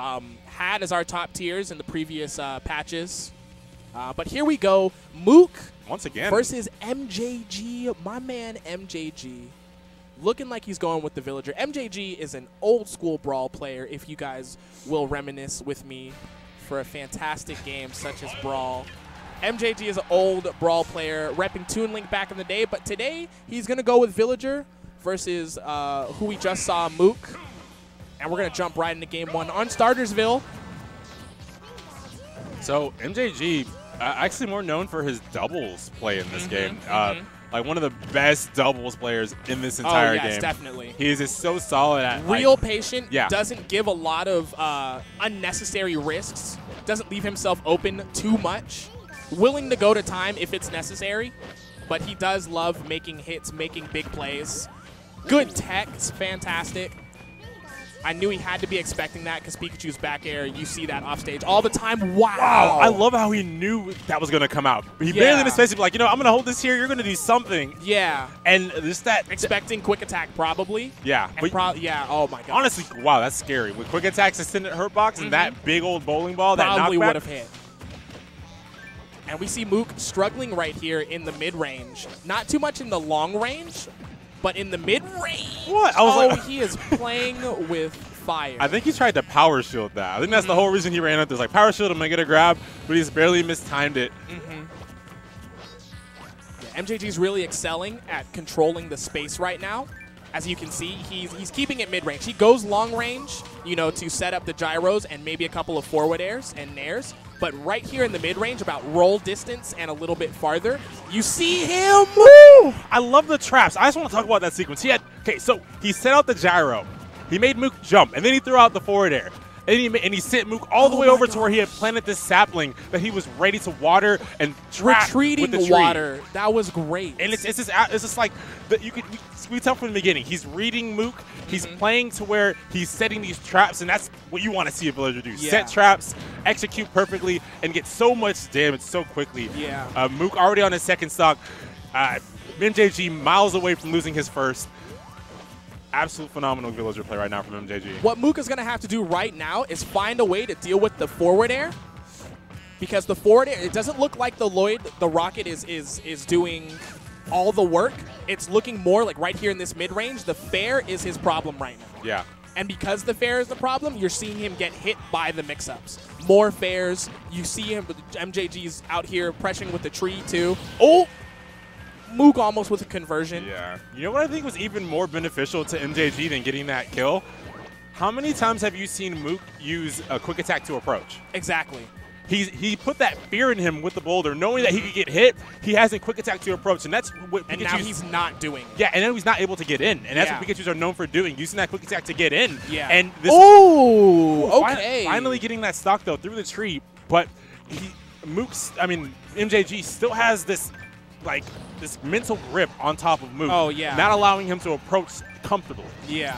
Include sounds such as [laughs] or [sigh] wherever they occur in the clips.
um, had as our top tiers in the previous uh, patches. Uh, but here we go. Mook Once again. versus MJG. My man MJG. Looking like he's going with the villager. MJG is an old school brawl player, if you guys will reminisce with me for a fantastic game such as Brawl. MJG is an old brawl player, repping Toon Link back in the day, but today he's going to go with Villager versus uh, who we just saw, Mook. And we're going to jump right into game one on Startersville. So MJG, uh, actually more known for his doubles play in this game. Uh, like one of the best doubles players in this entire oh, yes, game. definitely. He is just so solid at like- Real patient, Yeah. doesn't give a lot of uh, unnecessary risks, doesn't leave himself open too much, willing to go to time if it's necessary, but he does love making hits, making big plays. Good tech, it's fantastic. I knew he had to be expecting that because Pikachu's back air, you see that off stage all the time. Wow. Wow, I love how he knew that was going to come out. He Yeah. barely. He'd be like, you know, I'm going to hold this here. You're going to do something. Yeah. And just that. Expecting quick attack, probably. Yeah. But pro- yeah, oh my god. honestly, wow, that's scary. With quick attacks, extended hurt box, and that big old bowling ball, that Mm-hmm. probably would have hit. And we see Mook struggling right here in the mid range. Not too much in the long range, but in the mid range. What? I was oh, like- he is playing with fire. I think he tried to power shield that. I think that's the Mm-hmm. whole reason he ran up. There's like power shield, I'm gonna get a grab, but he's barely mistimed it. Yeah, MJG's really excelling at controlling the space right now. As you can see, he's he's keeping it mid range. He goes long range, you know, to set up the gyros and maybe a couple of forward airs and nairs. But right here in the mid range, about roll distance and a little bit farther, you see him. Woo! I love the traps. I just want to talk about that sequence. He had okay, so he set out the gyro, he made Mook jump, and then he threw out the forward air. And he, and he sent Mook all the Oh way over to where he had planted this sapling that he was ready to water and trap retreating with the tree. water. That was great. And it's, it's just it's just like the, you could we, tell from the beginning. He's reading Mook. He's Mm-hmm. playing to where he's setting these traps, and that's what you want to see a villager do: Yeah. set traps, execute perfectly, and get so much damage so quickly. Yeah. Uh, Mook already on his second stock. Uh, MJG miles away from losing his first. Absolute phenomenal villager play right now from MJG. what Mook is going to have to do right now is find a way to deal with the forward air. Because the forward air, it doesn't look like the Lloid, the rocket is is is doing all the work. It's looking more like right here in this mid range. The fair is his problem right now. Yeah. And because the fair is the problem, you're seeing him get hit by the mix-ups. More fairs. You see him, MJG's out here pressuring with the tree too. Oh, Mook almost with a conversion. Yeah. You know what I think was even more beneficial to MJG than getting that kill? How many times have you seen Mook use a quick attack to approach? Exactly. He's, he put that fear in him with the boulder, knowing that he could get hit. He has a quick attack to approach, and that's what And now Pikachu's- he's not doing. yeah, and then he's not able to get in, and that's Yeah. what Pikachu's are known for doing, using that quick attack to get in. Yeah. and this oh, okay. finally getting that stock though through the tree, but he Mook's, I mean MJG still has this like this mental grip on top of Mook. Oh, yeah. not allowing him to approach comfortably. Yeah.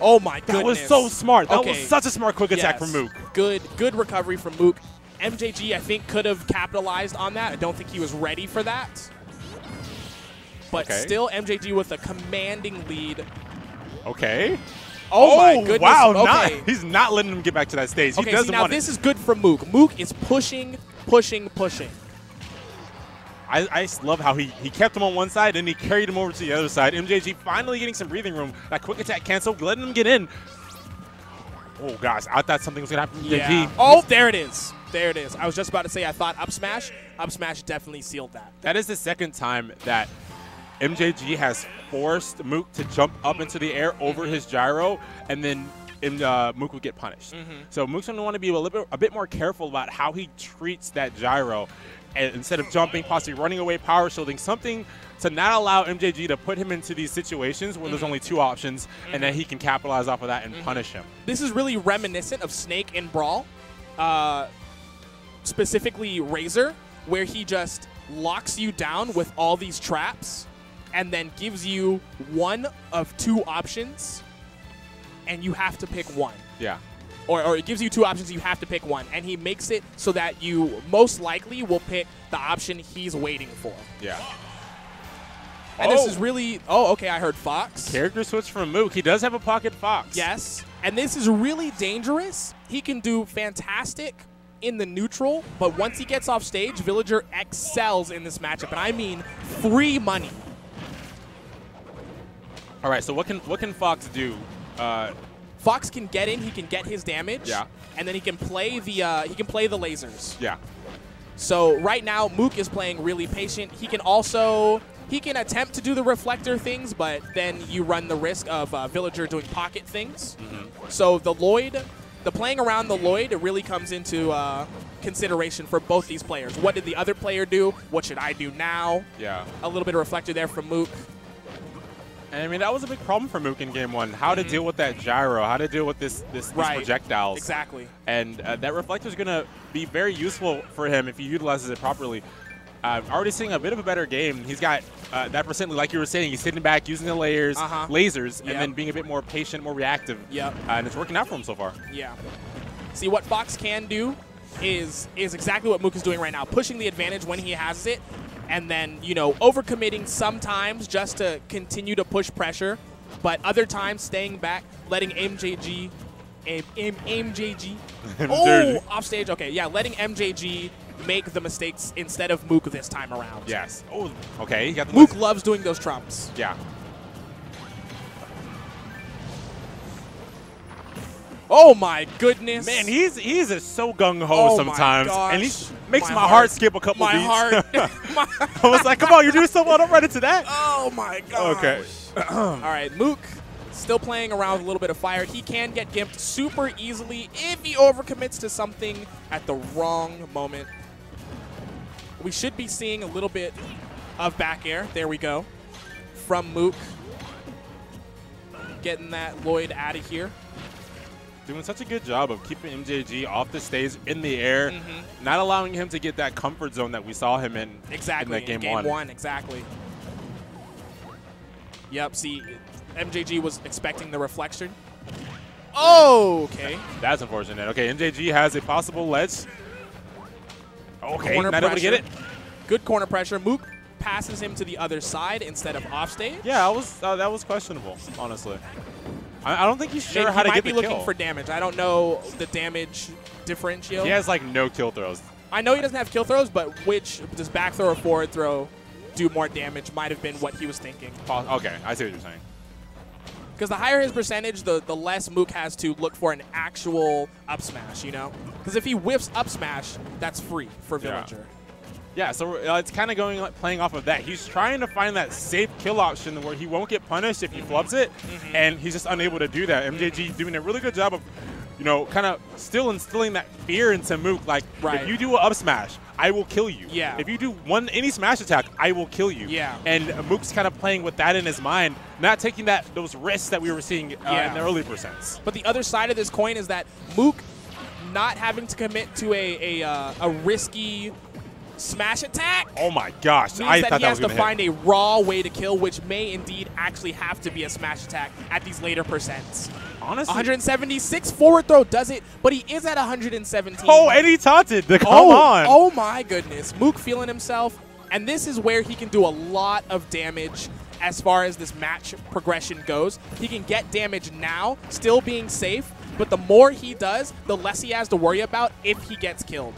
Oh my god. That was so smart. That was such a smart quick attack Yes. from Mook. Good, good recovery from Mook. MJG, I think, could have capitalized on that. I don't think he was ready for that. But Okay. still, MJG with a commanding lead. Okay. Oh, my oh, goodness. Wow, Okay. not, [laughs] he's not letting him get back to that stage. He okay, doesn't see, now want this it. is good for Mook. Mook is pushing, pushing, pushing. I, I love how he, he kept him on one side and he carried him over to the other side. MJG finally getting some breathing room. That quick attack cancel, letting him get in. Oh gosh, I thought something was gonna happen. to Yeah. MJG. Oh, there it is. There it is. I was just about to say I thought up smash. Up smash definitely sealed that. That is the second time that MJG has forced Mook to jump up into the air over his gyro, and then and, uh, Mook would get punished. So Mook's going to want to be a little bit, a bit more careful about how he treats that gyro, instead of jumping, possibly running away, power shielding, something to not allow MJG to put him into these situations where there's only two options, and then he can capitalize off of that and punish him. This is really reminiscent of Snake in Brawl, uh, specifically Razor, where he just locks you down with all these traps and then gives you one of two options, and you have to pick one. Yeah. Or, or it gives you two options, you have to pick one. And he makes it so that you most likely will pick the option he's waiting for. Yeah. And this Oh. is really. Oh, okay. I heard Fox. Character switch from Mook. He does have a pocket fox. Yes. And this is really dangerous. He can do fantastic in the neutral, but once he gets off stage, Villager excels in this matchup. And I mean free money. All right. So what can what can Fox do? Uh, Fox can get in, he can get his damage. Yeah. And then he can play the uh, he can play the lasers. yeah. So right now, Mook is playing really patient. He can also he can attempt to do the reflector things, but then you run the risk of uh, Villager doing pocket things. So the Lloid, the playing around the Lloid, it really comes into uh, consideration for both these players. What did the other player do? What should I do now? Yeah. A little bit of reflector there from Mook. And I mean that was a big problem for Mook in game one. How to deal with that gyro? How to deal with this this these. Right. projectiles? Exactly. And uh, that reflector is going to be very useful for him if he utilizes it properly. I'm already seeing a bit of a better game. He's got uh, that percent, like you were saying, he's sitting back using the layers, Uh-huh. lasers, Yep. and then being a bit more patient, more reactive. Yep. Uh, and it's working out for him so far. Yeah. See what Fox can do is is exactly what Mook is doing right now, pushing the advantage when he has it, and then you know overcommitting sometimes just to continue to push pressure, but other times staying back, letting MJG, aim, aim, MJG, [laughs] oh off stage. Okay, yeah, letting MJG make the mistakes instead of Mook this time around. Yes. Oh, okay. He got the Mook loves doing those trumps. Yeah. Oh my goodness, Man, he's he's so gung ho Oh sometimes, and he makes My my, heart. heart skip a couple my beats. heart, [laughs] [laughs] I was like, come on, you're doing so well. Don't run into that. [laughs] Oh my god. Okay. [clears throat] All right, Mook still playing around with a little bit of fire. He can get gimped super easily if he overcommits to something at the wrong moment. We should be seeing a little bit of back air. There we go. From Mook. Getting that Lloid out of here. Doing such a good job of keeping MJG off the stage in the air, Mm-hmm. not allowing him to get that comfort zone that we saw him in Exactly. in that game, one. one. Exactly. Yep. See, MJG was expecting the reflection. Oh, okay. That's unfortunate. Okay, MJG has a possible ledge. Okay, Corner not able to get it. Good corner pressure. Mook passes him to the other side instead of off stage. Yeah, I was uh, that was questionable, honestly. I, I don't think he's sure how he to might be looking for damage. I don't know the damage differential. he has like no kill throws. I know he doesn't have kill throws, but which does back throw or forward throw do more damage might have been what he was thinking. Oh, okay, I see what you're saying. Because the higher his percentage, the, the less Mook has to look for an actual up smash, you know? Because if he whiffs up smash, that's free for Villager. Yeah, so uh, it's kind of going like, playing off of that. He's trying to find that safe kill option where he won't get punished if he flubs it, Mm-hmm. and he's just unable to do that. MJG doing a really good job of, you know, kind of still instilling that fear into Mook. Like, Right. if you do an up smash, I will kill you. Yeah. If you do one any smash attack, I will kill you. Yeah. And Mook's kind of playing with that in his mind, not taking that those risks that we were seeing uh, Yeah. in the early percents. But the other side of this coin is that Mook not having to commit to a, a, uh, a risky smash attack Oh my gosh, means I that thought he that has was to find to a raw way to kill, which may indeed actually have to be a smash attack at these later percents. Honestly. 176 forward throw does it, but he is at 117. Oh, and he taunted. Oh, come oh, on. Oh my goodness. Mook feeling himself. And this is where he can do a lot of damage as far as this match progression goes. He can get damage now, still being safe, but the more he does, the less he has to worry about if he gets killed.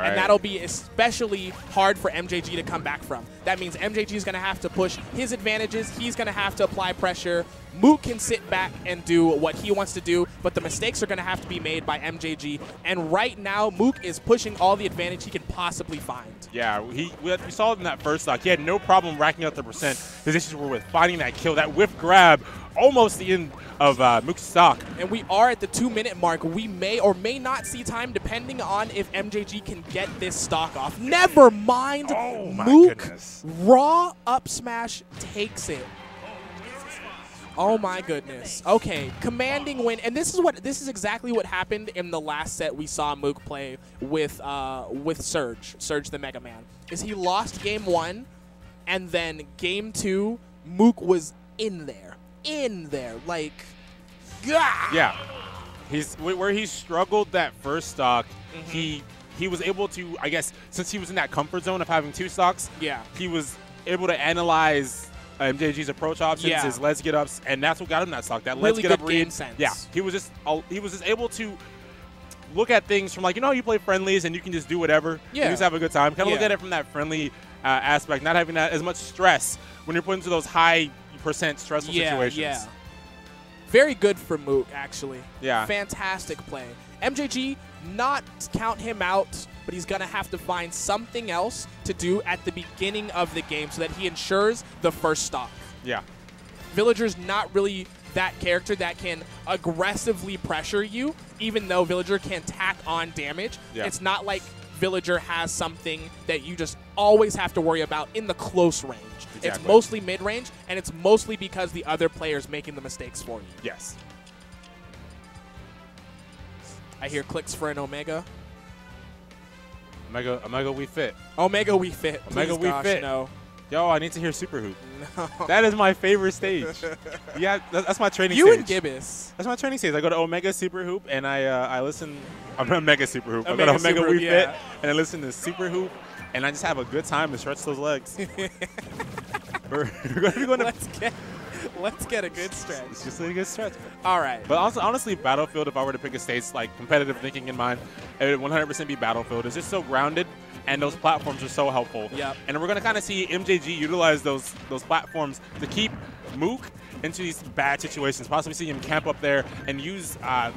All And that'll be especially hard for MJG to come back from. That means MJG is going to have to push his advantages. He's going to have to apply pressure. Mook can sit back and do what he wants to do, but the mistakes are going to have to be made by MJG. And right now, Mook is pushing all the advantage he can possibly find. Yeah, he we, we saw it in that first stock. He had no problem racking up the percent. His issues were with finding that kill, that whiff grab, almost the end of uh, Mook's stock. And we are at the two minute mark. We may or may not see time depending on if MJG can get this stock off. Never mind. Oh, my Mook goodness. raw up smash takes it. Oh my goodness. Okay, commanding win, and this is what this is exactly what happened in the last set we saw Mook play with uh, with Surge, Surge the Mega Man. Is he lost game one, and then game two, Mook was in there, in there, like, gah! Yeah, he's where he struggled that first stock. Mm-hmm. He he was able to, I guess, since he was in that comfort zone of having two stocks, Yeah. he was able to analyze MJG's approach options, Yeah. his let's get ups, and that's what got him that stock. That Really let's get up read. sense. Yeah, he was just he was just able to look at things from like you know how you play friendlies and you can just do whatever. Yeah. you just have a good time. Kind of look at it from that friendly uh, aspect, not having that as much stress when you're put into those high percent stressful yeah, situations. Yeah. Very good for Mook, actually. Yeah. Fantastic play. MJG, not count him out, but he's going to have to find something else to do at the beginning of the game so that he ensures the first stock. yeah. Villager's not really that character that can aggressively pressure you, even though Villager can tack on damage. Yeah. It's not like Villager has something that you just always have to worry about in the close range. It's mostly mid range, and it's mostly because the other player's making the mistakes for you. Yes. I hear clicks for an Omega. Omega, Omega, Wii Fit. Omega Wii Fit. Omega Please, we gosh, fit. No. Yo, I need to hear Super Hoop. [laughs] No. That is my favorite stage. [laughs] yeah, that- that's my training you stage. and Gibbous. That's my training stage. I go to Omega Super Hoop and I uh, I listen. I'm Omega Super Hoop. I Omega go to Omega Super Wii Fit yeah. and I listen to Super Hoop and I just have a good time to stretch those legs. [laughs] we're, we're going to be going. Let's get let's get a good stretch. It's just a good stretch. All right. But also, honestly, Battlefield, if I were to pick a stage like competitive thinking in mind, it would 100% be Battlefield. It's just so grounded, and those platforms are so helpful. Yep. And we're gonna kind of see MJG utilize those those platforms to keep Mook into these bad situations. Possibly see him camp up there and use uh,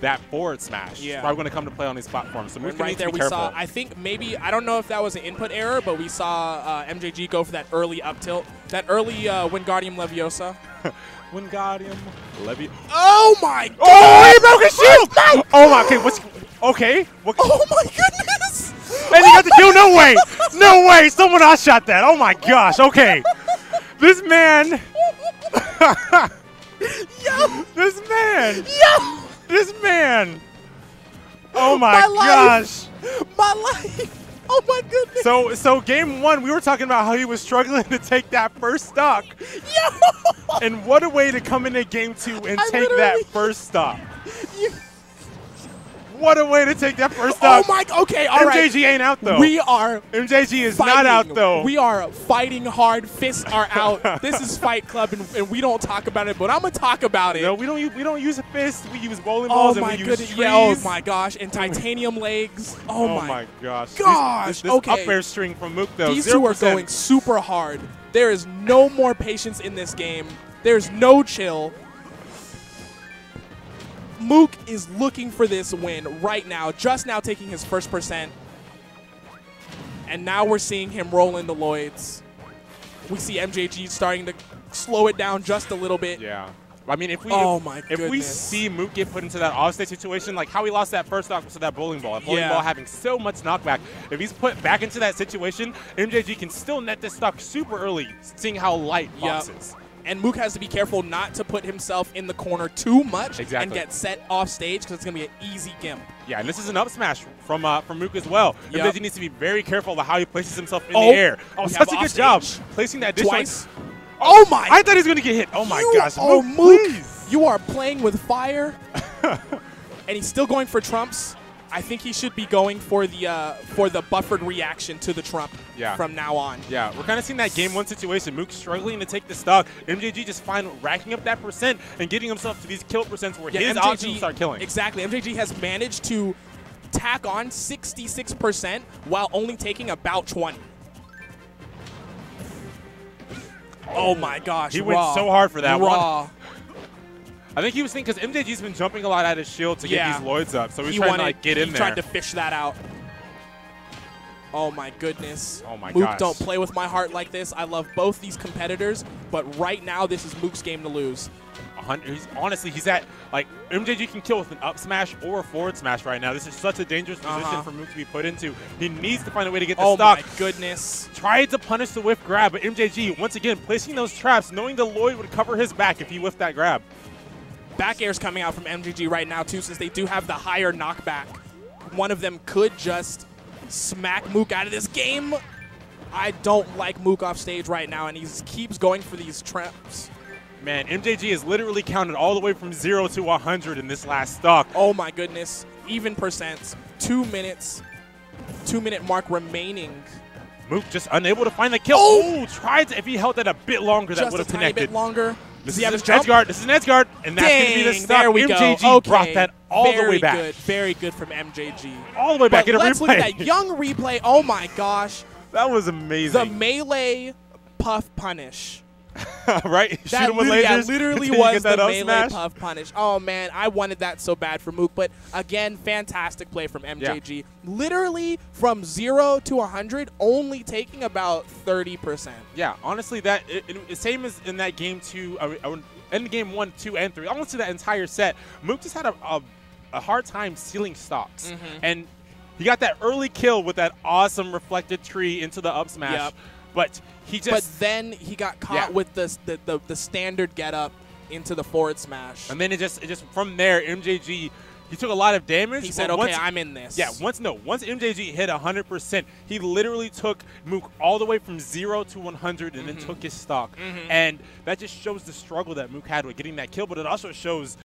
that forward smash. Yeah. It's probably gonna come to play on these platforms. So Mook right to there, we careful. saw. I think maybe I don't know if that was an input error, but we saw uh, MJG go for that early up tilt, that early uh, Wingardium Leviosa. [laughs] Wingardium Levy. Oh my! God. Oh, he broke his shield! Oh my. Okay, what's okay? What? Oh my goodness! And he got the kill. No way! No way! Someone else shot that. Oh my gosh. Okay. This man. Yo, This man. yo, This man. Oh my, My life. gosh. my life! Oh my goodness! So so game one, we were talking about how he was struggling [laughs] to take that first stock. yo, And what a way to come into game two and I take that first stock. You- What a way to take that first oh stock. my! Okay, all right. MJG ain't out though. We are MJG is fighting. not out though. We are fighting hard. Fists are out. [laughs] this is Fight Club, and, and we don't talk about it, but I'm gonna talk about it. no, we don't. Use, we don't use a fist. We use bowling Oh balls and we use goodness! trees. Yeah, oh my gosh! And titanium legs. Oh, Oh my! my gosh. Gosh, This, this okay. up air string from Mook though. These two are going super hard. There is no more patience in this game. There's no chill. Mook is looking for this win right now, just now taking his first percent. And now we're seeing him roll into Lloids. We see MJG starting to slow it down just a little bit. Yeah. I mean, if we Oh if, my if we see Mook get put into that offstage situation, like how he lost that first knock to that bowling ball, that bowling Yeah. ball having so much knockback, if he's put back into that situation, MJG can still net this stock super early, seeing how light Yep. Fox is. And Mook has to be careful not to put himself in the corner too much and get set off stage because it's going to be an easy gimp. Yeah, and this is an up smash from uh, from Mook as well. Yep. MJG needs to be very careful of how he places himself in Oh, the air. Oh, we such a good job placing that. Twice. Oh my! I thought he was going to get hit. Oh my you, gosh. Oh, Mook, Mook, you are playing with fire, [laughs] and he's still going for trumps. I think he should be going for the uh, for the buffered reaction to the trump Yeah. from now on. Yeah, we're kind of seeing that game one situation. Mook struggling to take the stock. MJG just fine racking up that percent and getting himself to these kill percents where his options start killing. Exactly. MJG has managed to tack on 66% while only taking about 20. Oh my gosh. He went so hard for that one. I think he was thinking because MJG's been jumping a lot at his shield to Yeah. get these Lloids up, so he's he trying wanted, to like get in he there. tried to fish that out. Oh my goodness. Oh my Mook, gosh. don't play with my heart like this. I love both these competitors, but right now this is Mook's game to lose. He's, honestly, he's at like MJG can kill with an up smash or a forward smash right now. This is such a dangerous position Uh-huh. for Mook to be put into. He needs to find a way to get the Oh stock. my goodness. Tried to punish the whiff grab, but MJG once again placing those traps, knowing the Lloid would cover his back if he whiffed that grab. Back air's coming out from MJG right now too, since they do have the higher knockback. One of them could just smack Mook out of this game. I don't like Mook off stage right now, and he keeps going for these traps. Man, MJG is literally counted all the way from zero to 100 in this last stock. Oh my goodness. Even percents. Two minutes. two minute mark remaining. Mook just unable to find the kill. Oh! Oh, tried to, if he held that a bit longer, that Just would a have connected. bit longer. This have is an edge guard. This is an edge guard, and that's going to be the stop. there we MJG go. Okay. brought that all Very the way back. Good. Very good from MJG. All the way back. But Get a let's replay. look at that young replay. Oh my gosh. [laughs] that was amazing. The melee puff punish. [laughs] right? Shoot That him with literally, lasers. that literally was that the melee smash. puff punish. Oh man, I wanted that so bad for Mook, but again, fantastic play from MJG. Literally from zero to 100, only taking about 30%. Yeah, honestly, that it, it, same as in that game two, uh, uh, in game one, two, and three. Honestly, that entire set, Mook just had a, a, a hard time sealing stocks, Mhm. and he got that early kill with that awesome reflected tree into the up smash. Yep. But he just but then he got caught Yeah. with the, the, the, the standard get up into the forward smash. and then it just it just from there, MJG he took a lot of damage. he said, okay, once- I'm in this. Yeah, once no, once MJG hit 100%, he literally took Mook all the way from 0 to 100 and then Mhm. took his stock. Mhm. And that just shows the struggle that Mook had with getting that kill, but it also shows